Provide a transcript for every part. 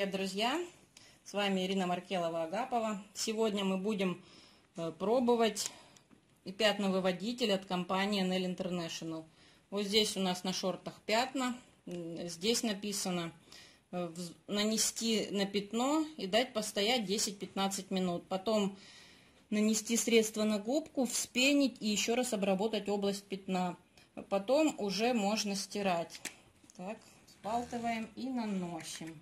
Привет, друзья! С вами Ирина Маркелова-Агапова. Сегодня мы будем э, пробовать пятновыводитель от компании Nail International. Вот здесь у нас на шортах пятна. Здесь написано э, нанести на пятно и дать постоять 10-15 минут. Потом нанести средство на губку, вспенить и еще раз обработать область пятна. Потом уже можно стирать. Так, Сбалтываем и наносим.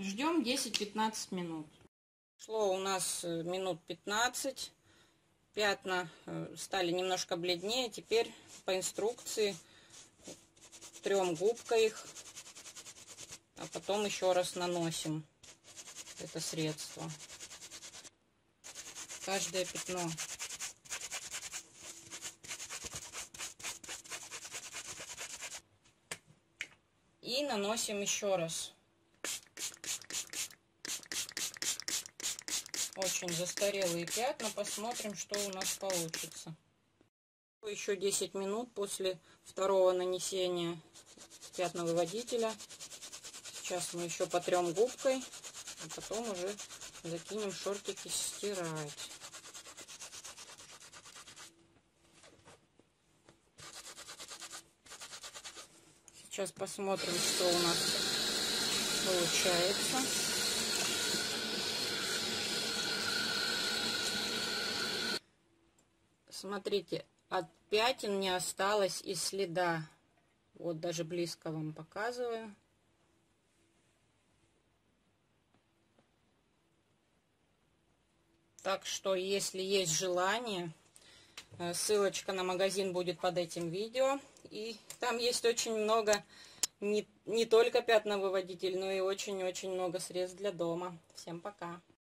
Ждем 10-15 минут. Шло у нас э, минут 15. Пятна э, стали немножко бледнее. Теперь по инструкции трем губкой их, а потом еще раз наносим это средство. Каждое пятно. И наносим еще раз. Очень застарелые пятна. Посмотрим, что у нас получится. Еще 10 минут после второго нанесения пятновыводителя. Сейчас мы еще потрем губкой, а потом уже закинем шортики стирать. Сейчас посмотрим, что у нас получается. Смотрите, от пятен не осталось и следа. Вот даже близко вам показываю. Так что, если есть желание, э, ссылочка на магазин будет под этим видео. И там есть очень много, не, не только пятновыводитель, но и очень-очень много средств для дома. Всем пока!